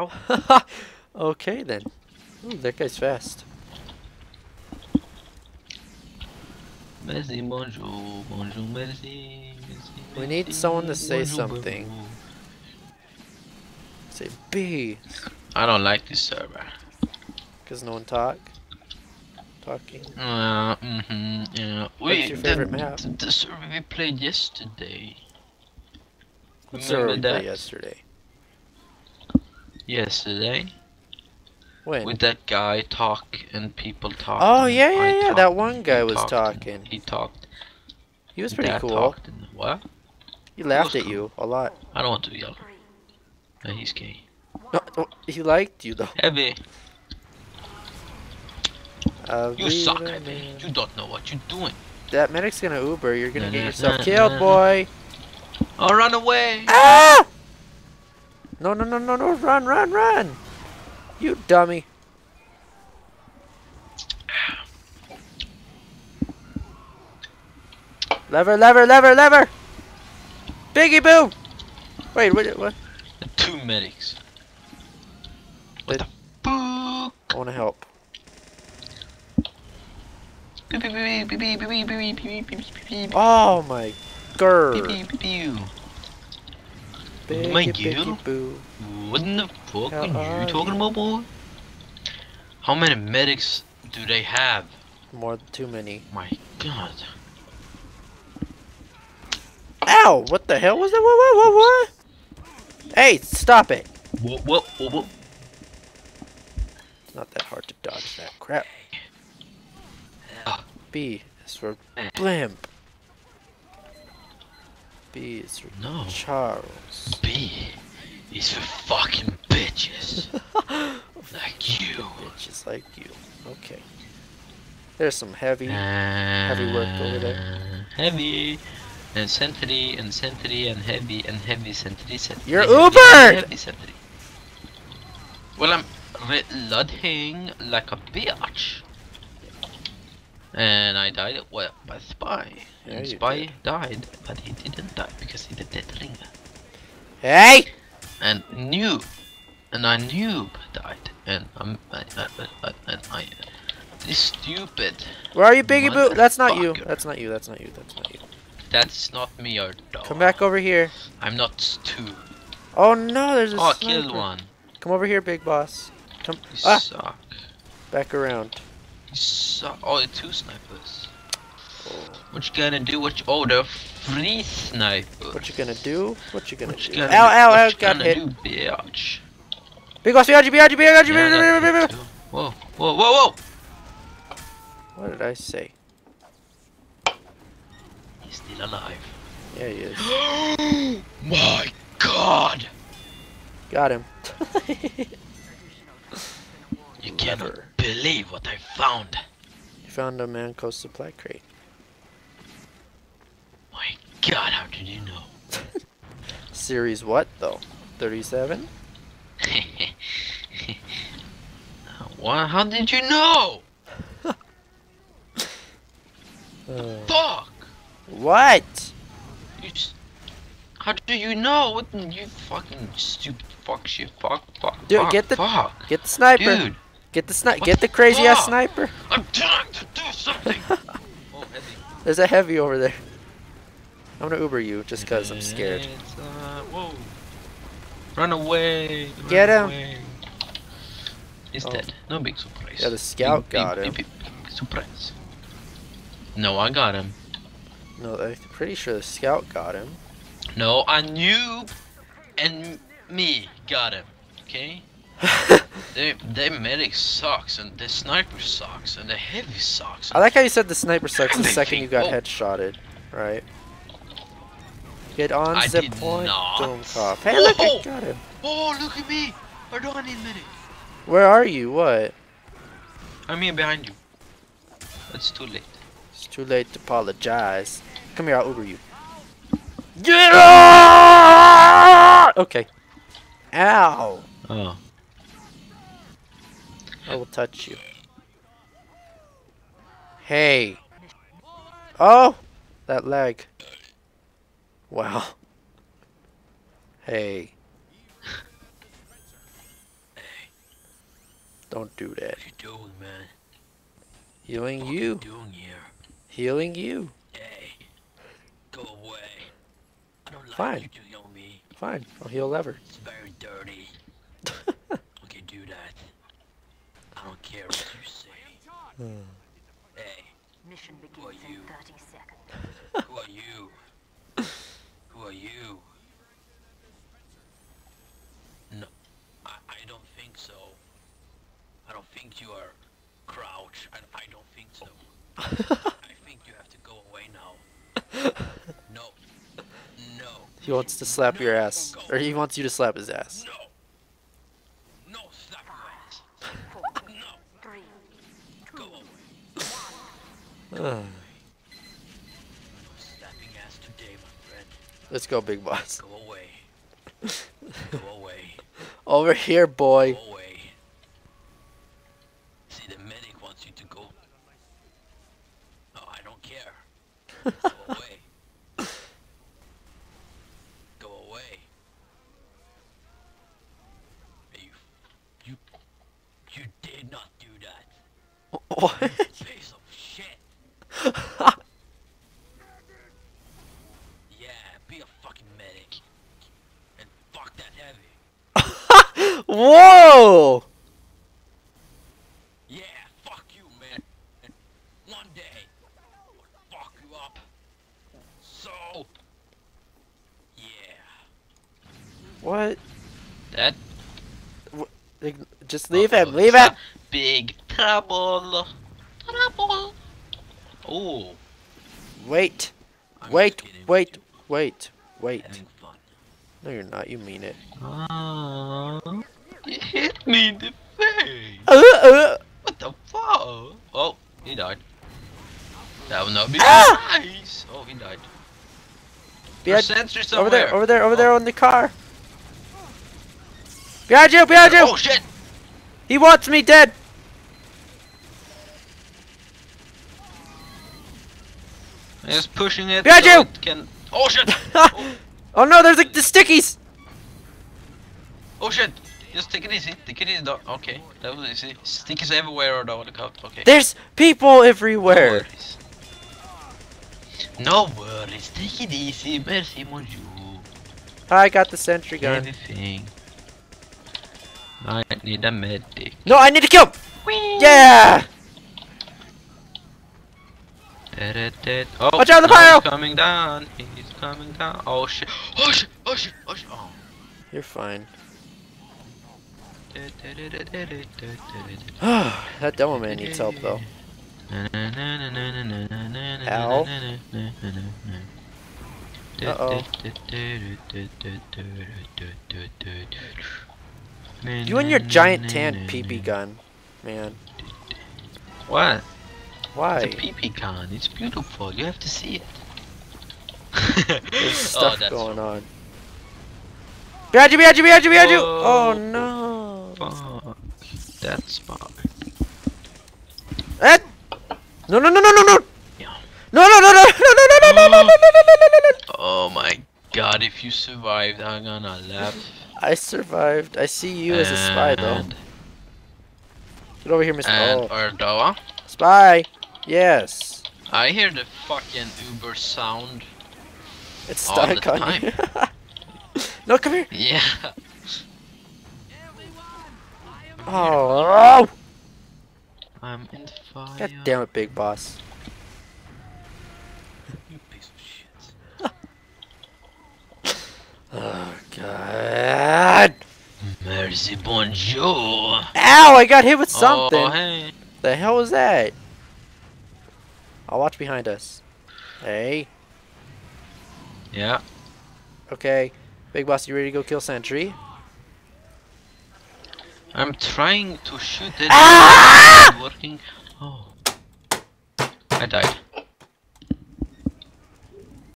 How? okay then. Ooh, that guy's fast. Merci, bonjour, bonjour, merci, merci. We need someone to say bonjour, something. bonjour. Say B, I don't like this server. cause no one talk. Talking. Uh, mm-hmm, yeah. Wait, your the, favorite map? The, the server we played yesterday. What server we played that? yesterday? Yesterday? When? With that guy talk and people talk. oh yeah, yeah, yeah. That one guy was talking. He talked. He was pretty Dad cool. Talked and what? He laughed was at you a lot. I don't want to yell. No, he's gay. No, no, he liked you though. Heavy, Uh, you suck, Heavy. You don't know what you're doing. That medic's gonna Uber. You're gonna Nah, get yourself nah, killed, nah. boy. Oh, run away! Ah! No, no, no, no, no! Run, run, run! You dummy! Lever, lever, lever, lever! Biggie boo! Wait, what? What? Two medics. What Did- the fuck? I want to help. Oh my beep, Biggie, my biggie What in the fuck How are you talking about, boy? How many medics do they have? More than too many. My god. Ow! What the hell was that? What? What? What? What? Hey, stop it! What, what, what, what? It's not that hard to dodge that crap. Ah. B is for blimp. B is for No. Charles. B is for fucking bitches. like you. Bitches like you. Okay. There's some heavy. heavy work over there. Uh, Heavy. And sentry and sentry and heavy and heavy sentry sentry. You're Ubered! Heavy sentry. Well, I'm reloading like a bitch. And I died well by spy. Yeah, and spy did. died, but he didn't die because he did dead ringer. Hey! And noob, and I noob died, and I'm I, I, I, I, I this stupid. Where are you, Biggie Boo? That's not you. That's not you. That's not you. That's not you. That's not me or dog. Come back over here. I'm not two. Oh no, there's a Oh, sniper. killed one. Come over here, big boss. Come You Ah. suck. back around. You suck. Oh, two snipers. What you gonna do? What you, oh, the free sniper. What you gonna do? What you gonna What you do? gonna Ow, do? ow, what ow! you Got gonna hit. do, bitch? Big boss behind you, behind you, behind you, behind you, behind you, hit behind you. too. Whoa, whoa, whoa, whoa! What did I say? He's still alive. Yeah, he is. My God! Got him. You cannot believe what I found. You found a Mann Co. supply crate. God, how did you know? Series what though? 37? what? How did you know? Uh, Fuck! what? You how do you know? What the- you fucking stupid fuck shit fuck fuck Dude, fuck get the- fuck Get the sniper. dude. Get the sniper. Get the the crazy ass sniper. I'm trying to do something. oh, heavy. There's a heavy over there. I'm gonna Uber you just cause I'm scared. Uh, whoa. Run away. run Get him. away. He's Oh. dead. No big surprise. Yeah, the scout Big- big- got big- him. big- big surprise. No, I got him. No, I'm pretty sure the scout got him. No, I knew, and me got him. Okay. They, they medic sucks, and the sniper sucks, and the heavy sucks. I like how you said the sniper sucks the second you got oh. headshotted. Right. Get on I the point, not. Doomcoff. Hey, look, I got him. Oh, look at me! I don't need medic. Where are you? What? I'm here behind you. It's too late. It's too late to apologize. Come here, I'll Uber you. Get up! Okay. Ow! Oh. I will touch you. Hey. Oh! That leg. Wow. Hey. Don't do that. What you doing, man? Healing What you. you doing here? Healing you. Hey, go away. I don't like Fine. you doing on me. Fine. I'll heal lever. It's very dirty. Okay, do that. I don't care what you say. Hmm. Hey, Mission begins in 30 seconds. who are you? Who are you? No, I, I don't think so. I don't think you are Crouch. I, I don't think so. I think you have to go away now. No. No. He wants to slap your ass. Or he wants you to slap his ass. No. No, slap your ass. Four, No, three, go away. Let's go, big boss. Go away. Go away. Over here, boy. Go away. See, the medic wants you to go. Oh, I don't care. Go away. Go away. Hey, You, you, you did not do that. What? Piece of shit. Yeah, be a fucking medic. And fuck that heavy. Whoa! Yeah, fuck you, man. And one day, I'll fuck you up. So, yeah. What? That Just leave him. Leave him. Big trouble. Trouble. Oh. Wait. I'm Wait. just kidding with Wait. Wait. Wait. No, you're not. You mean it. Ah, you hit me in the face. Uh, uh. What the fuck? Oh, he died. That would not be Ah! nice. Oh, he died. Behind, There's sentry over there. Over there. Over there on the car. Behind you. Behind you. Oh shit! He wants me dead. He's pushing it. Behind so you! it Can... Oh shit! oh, Oh no, there's like the stickies. oh shit! Just take it easy. Take it easy. Dog. Okay, that was easy. Stickies everywhere the helicopter. Okay. There's people everywhere. worries. No worries. Take it easy. Merci, bonjour. I got the sentry gun. Everything. I need a medic. No, I need to kill him. Yeah. Oh, Watch out, the pyro! He's coming down. He's coming down. Oh shit! Oh shit! Oh shit! Oh shit! Oh. You're fine. That demo man needs help though. Ow. Uh-oh. You and your giant tan PP gun, man. What? Why? It's a PP gun. It's beautiful. You have to see it. There's oh, stuff that's going on. Behind you, behind you, behind you, behind you! Oh Whoa. no! Fuck. That's fuck. Eh! No, no, no, no, no, no! No, no, no, no, no, no, no, no, no, no, no, no, no, no, no, no! Oh my god, if you survived, I'm gonna laugh. I survived. I see you as a spy though. Get over here, Mr. and Oh, Ardoa. spy. Yes. I hear the fucking Uber sound. It's stuck on you. no, come here. Yeah. Oh, I'm in fire. God damn it, big boss. You piece of shit. Oh God. Merci, bonjour. Ow! I got hit with oh, something. Oh, hey. The hell was that? I'll watch behind us. Hey. Yeah. Okay. Big boss, you ready to go kill Sentry? I'm trying to shoot it. Ah! It's not working. Oh. I died.